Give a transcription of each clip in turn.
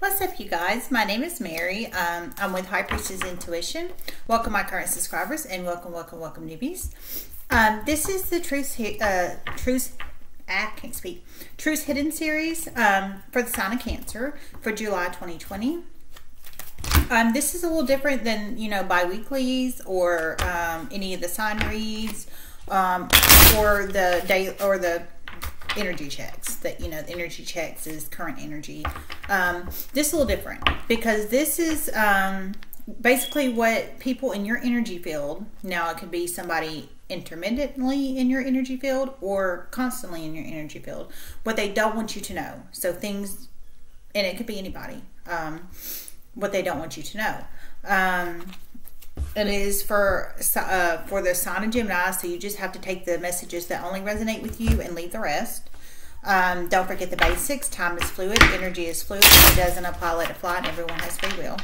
What's up, you guys? My name is Mary. Um, I'm with High Priestess Intuition. Welcome, my current subscribers, and welcome, welcome, welcome, newbies. Um, this is the Truth, uh, Truth, ah, can't speak, Truth Hidden series um, for the sign of Cancer for July 2020. Um, this is a little different than you know bi-weeklies or um, any of the sign reads um, or the day or the energy checks that you know the energy checks is current energy. Um, this is a little different because this is um, basically what people in your energy field now it could be somebody intermittently in your energy field or constantly in your energy field what they don't want you to know. So things and it could be anybody um, what they don't want you to know. Um, it is for uh, for the sign of Gemini, so you just have to take the messages that only resonate with you and leave the rest. Um, don't forget the basics. Time is fluid. Energy is fluid. It doesn't apply, let it fly, and everyone has free will.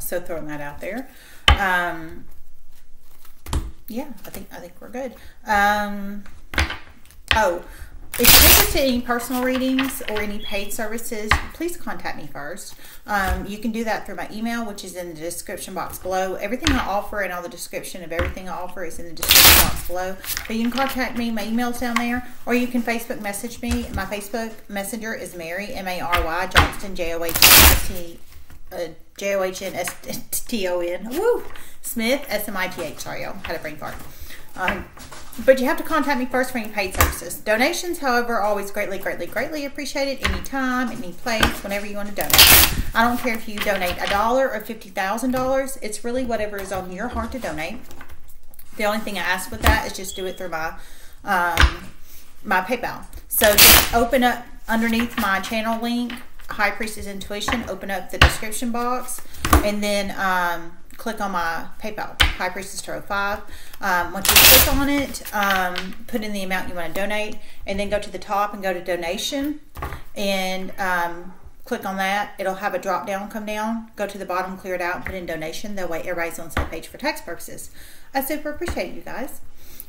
So throwing that out there. Um, yeah, I think I think we're good. Um, oh, if you're interested in any personal readings or any paid services, please contact me first. Um, you can do that through my email, which is in the description box below. Everything I offer and all the description of everything I offer is in the description box below. But you can contact me. My email's down there, or you can Facebook message me. My Facebook messenger is Mary M A R Y Johnston J O H S T uh, J O H N S T O N. Woo Smith S M I T H. Sorry, y'all had a brain fart. Um, but you have to contact me first for any paid services. Donations, however, are always greatly, greatly, greatly appreciated. Anytime, any place, whenever you want to donate. I don't care if you donate a dollar or fifty thousand dollars. It's really whatever is on your heart to donate. The only thing I ask with that is just do it through my um, my PayPal. So just open up underneath my channel link, High Priestess Intuition. Open up the description box, and then. Um, click on my PayPal, High Priestess Tarot 5. Um, once you click on it, um, put in the amount you want to donate, and then go to the top and go to donation, and um, click on that. It'll have a drop down come down. Go to the bottom, clear it out, put in donation. That way everybody's on the same page for tax purposes. I super appreciate you guys.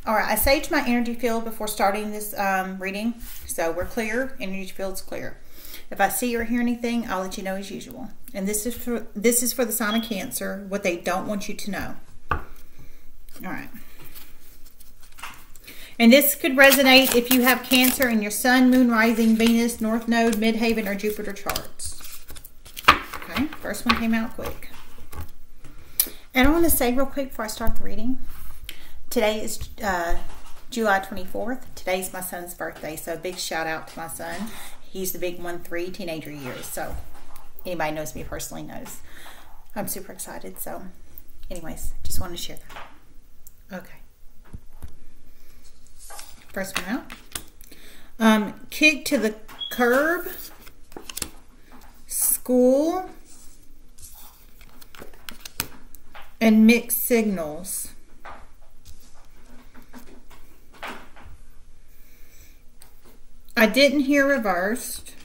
All right, I saged my energy field before starting this um, reading, so we're clear. Energy field's clear. If I see or hear anything, I'll let you know as usual. And this is for this is for the sign of Cancer, what they don't want you to know. All right. And this could resonate if you have Cancer in your Sun, Moon, Rising, Venus, North Node, Midheaven, or Jupiter charts. Okay, first one came out quick. And I want to say real quick before I start the reading, today is uh, July 24th. Today's my son's birthday, so big shout out to my son. He's the big one three teenager years. So anybody knows me personally knows. I'm super excited. So anyways, just wanted to share that. Okay. First one out. Um, kick to the curb. School. And mixed signals. I didn't hear reversed.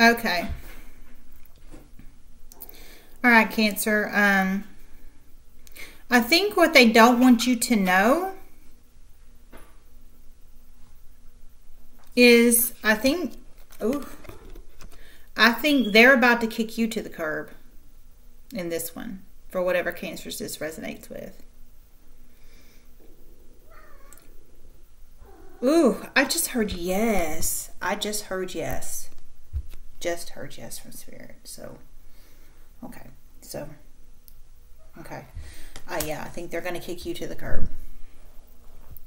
Okay. All right, Cancer. Um, I think what they don't want you to know is, I think, oh, I think they're about to kick you to the curb in this one for whatever cancers this resonates with. Ooh, I just heard yes. I just heard yes. Just heard yes from spirit. So, okay. So, okay. Uh, yeah, I think they're going to kick you to the curb.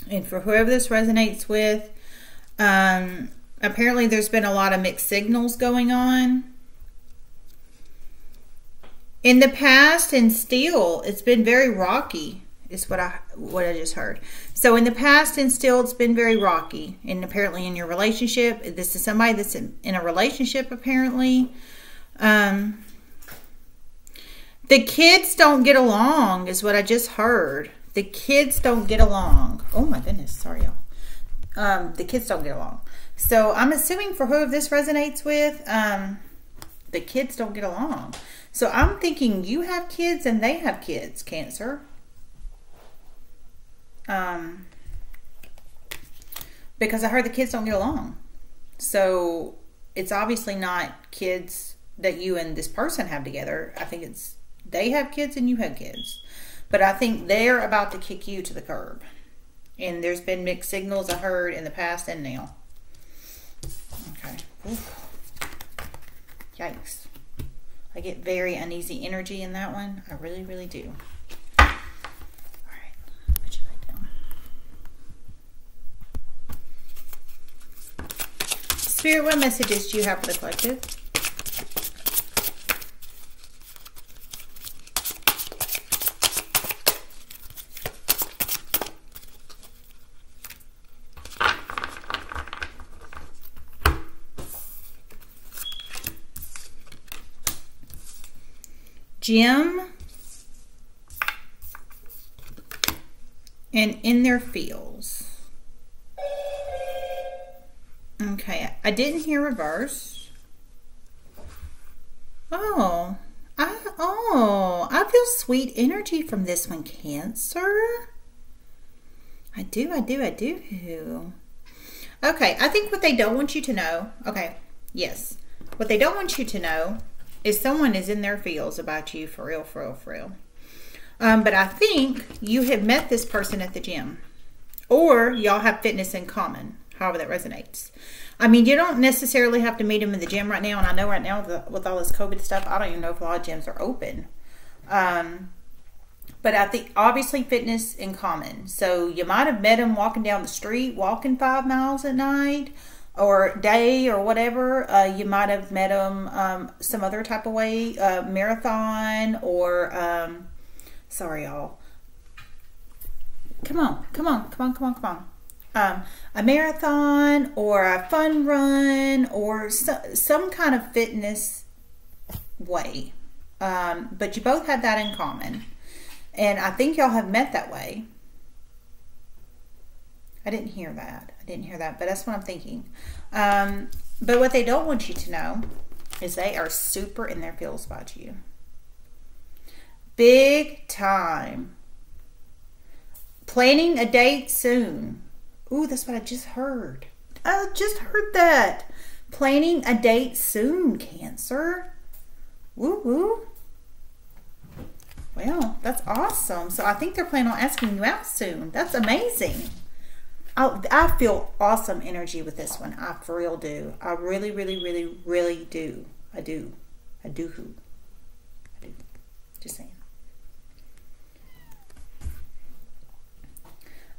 And for whoever this resonates with, um, apparently there's been a lot of mixed signals going on in the past and still it's been very rocky is what I what I just heard. So in the past and still it's been very rocky and apparently in your relationship this is somebody that's in, in a relationship apparently um the kids don't get along is what I just heard. The kids don't get along. Oh my goodness, sorry y'all. Um the kids don't get along. So I'm assuming for who this resonates with um the kids don't get along. So I'm thinking you have kids and they have kids, Cancer. Um, because I heard the kids don't get along. So it's obviously not kids that you and this person have together. I think it's they have kids and you have kids. But I think they're about to kick you to the curb. And there's been mixed signals I heard in the past and now. Okay. Oof. Yikes. I get very uneasy energy in that one. I really, really do. All right. Put you back down. Spirit, what messages do you have for the collective? Gym and in their fields. Okay, I didn't hear reverse. Oh, I oh, I feel sweet energy from this one, Cancer. I do, I do, I do. Okay, I think what they don't want you to know, okay, yes. What they don't want you to know is someone is in their feels about you for real, for real, for real. Um, but I think you have met this person at the gym, or y'all have fitness in common, however that resonates. I mean, you don't necessarily have to meet them in the gym right now, and I know right now with, with all this COVID stuff, I don't even know if a lot of gyms are open. Um, but I think obviously fitness in common. So you might have met them walking down the street, walking five miles at night or day or whatever. Uh, you might have met them um, some other type of way, uh, marathon or um, sorry, y'all. Come on, come on, come on, come on, come on. Um, a marathon or a fun run or so, some kind of fitness way. Um, but you both have that in common. And I think y'all have met that way. I didn't hear that. Didn't hear that, but that's what I'm thinking. Um, but what they don't want you to know is they are super in their feels about you. Big time. Planning a date soon. Ooh, that's what I just heard. I just heard that. Planning a date soon, Cancer. Woo woo. Well, that's awesome. So I think they're planning on asking you out soon. That's amazing. I, I feel awesome energy with this one. I for real do. I really, really, really, really do. I do. I do who. I do. Just saying.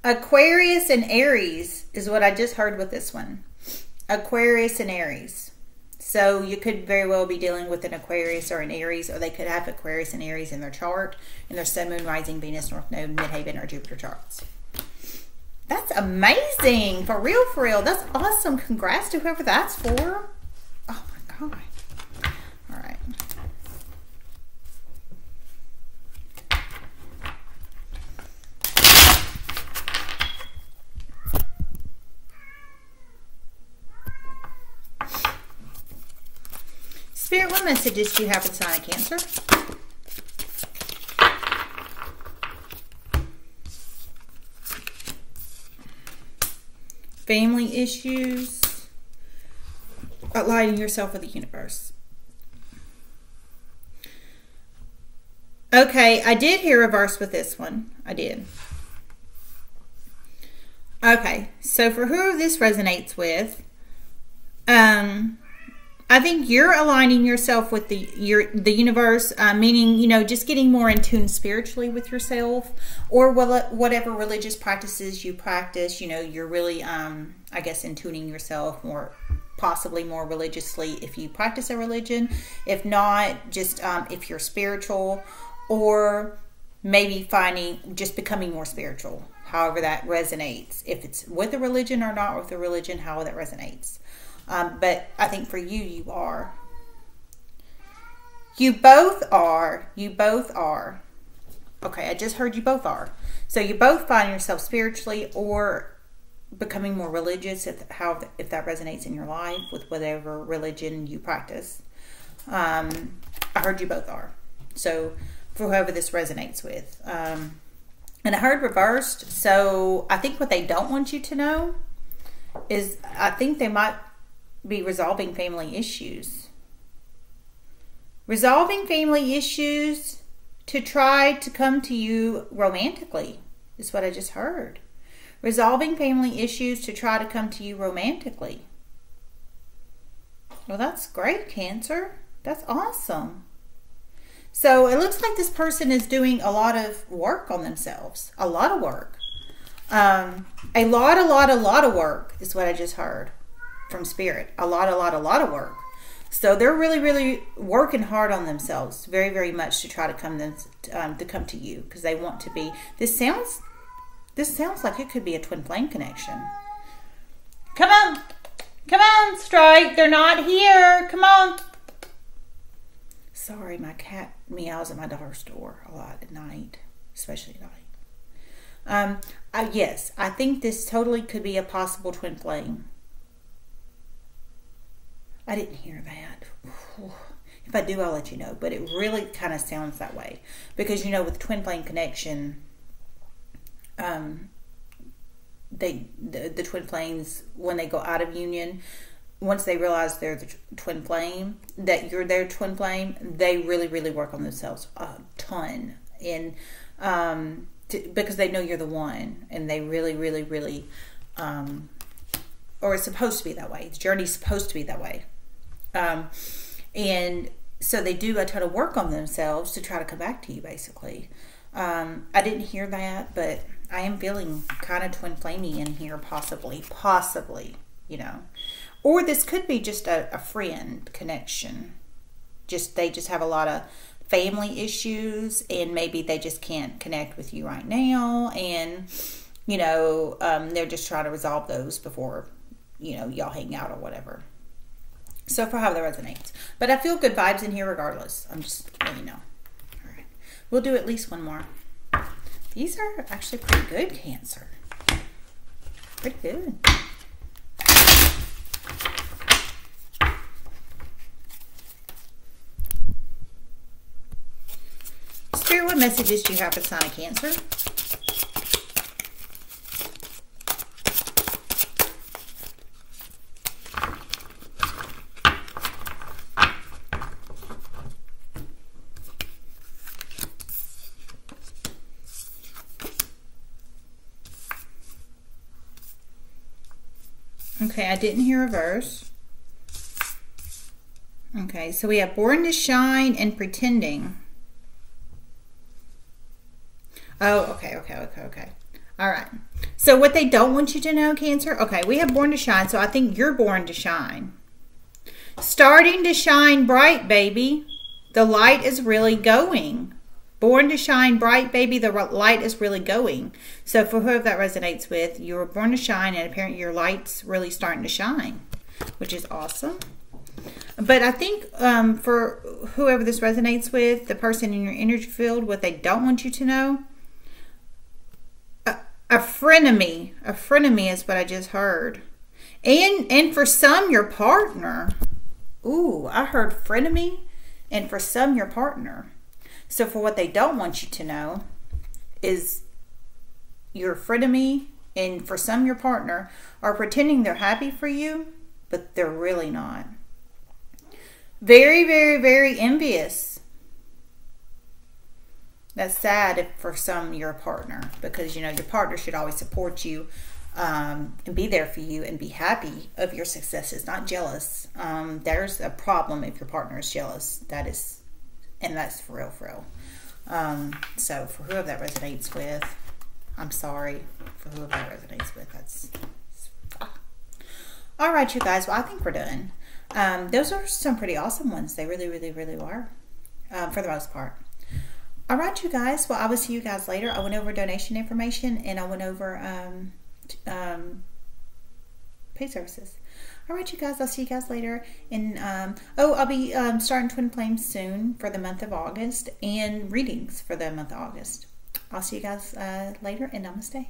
Aquarius and Aries is what I just heard with this one. Aquarius and Aries. So you could very well be dealing with an Aquarius or an Aries, or they could have Aquarius and Aries in their chart, in their Sun, Moon, Rising, Venus, North Node, Midheaven, or Jupiter charts. That's amazing. For real, for real. That's awesome. Congrats to whoever that's for. Oh my God. All right. Spirit, what messages do you have for the sign Cancer? Family issues, aligning yourself with the universe. Okay, I did hear reverse with this one. I did. Okay, so for who this resonates with, um, I think you're aligning yourself with the your the universe, uh, meaning you know just getting more in tune spiritually with yourself, or whatever religious practices you practice. You know, you're really, um, I guess, in tuning yourself more, possibly more religiously if you practice a religion. If not, just um, if you're spiritual, or maybe finding just becoming more spiritual. However that resonates, if it's with a religion or not with a religion, how that resonates. Um, but I think for you, you are. You both are. You both are. Okay, I just heard you both are. So you both find yourself spiritually or becoming more religious if how if that resonates in your life with whatever religion you practice. Um, I heard you both are. So for whoever this resonates with. Um, and I heard reversed. So I think what they don't want you to know is I think they might be resolving family issues. Resolving family issues to try to come to you romantically is what I just heard. Resolving family issues to try to come to you romantically. Well, that's great, Cancer. That's awesome. So it looks like this person is doing a lot of work on themselves, a lot of work. Um, a lot, a lot, a lot of work is what I just heard from Spirit. A lot, a lot, a lot of work. So they're really, really working hard on themselves, very, very much to try to come them um, to come to you because they want to be. This sounds, this sounds like it could be a twin flame connection. Come on, come on, Strike. They're not here. Come on. Sorry, my cat meows at my daughter's door a lot at night, especially at night. Um, uh, yes, I think this totally could be a possible twin flame. I didn't hear that. If I do, I'll let you know. But it really kind of sounds that way because you know, with twin flame connection, um, they the, the twin flames when they go out of union, once they realize they're the twin flame, that you're their twin flame, they really, really work on themselves a ton, and um, to, because they know you're the one, and they really, really, really, um, or it's supposed to be that way. The journey's supposed to be that way. Um, and so they do a ton of work on themselves to try to come back to you, basically. Um, I didn't hear that, but I am feeling kind of twin flamey in here, possibly, possibly, you know. Or this could be just a, a friend connection. Just they just have a lot of family issues, and maybe they just can't connect with you right now, and you know um, they're just trying to resolve those before you know y'all hang out or whatever. So for how that resonates. But I feel good vibes in here regardless. I'm just letting you know. All right. We'll do at least one more. These are actually pretty good, Cancer. Pretty good. Spirit, what messages do you have for Sonic Cancer? Okay, I didn't hear a verse. Okay, so we have born to shine and pretending. Oh, okay, okay, okay, okay. All right. So what they don't want you to know, Cancer, okay, we have born to shine, so I think you're born to shine. Starting to shine bright, baby. The light is really going. Born to shine bright, baby, the light is really going. So for whoever that resonates with, you were born to shine and apparently your light's really starting to shine, which is awesome. But I think um, for whoever this resonates with, the person in your energy field, what they don't want you to know, a, a frenemy, a frenemy is what I just heard. And, and for some, your partner. Ooh, I heard frenemy, and for some, your partner. So, for what they don't want you to know is your frenemy and for some your partner are pretending they're happy for you, but they're really not. Very, very, very envious. That's sad if for some your partner because you know your partner should always support you um, and be there for you and be happy of your successes, not jealous. Um, there's a problem if your partner is jealous. That is and that's for real, for real. Um, so for whoever that resonates with, I'm sorry for whoever that resonates with. That's ah. all right, you guys. Well, I think we're done. Um, those are some pretty awesome ones. They really, really, really were, um, for the most part. All right, you guys. Well, I will see you guys later. I went over donation information and I went over um, um, pay services. All right, you guys, I'll see you guys later. And um, oh, I'll be um, starting Twin Flames soon for the month of August and readings for the month of August. I'll see you guys uh, later and namaste.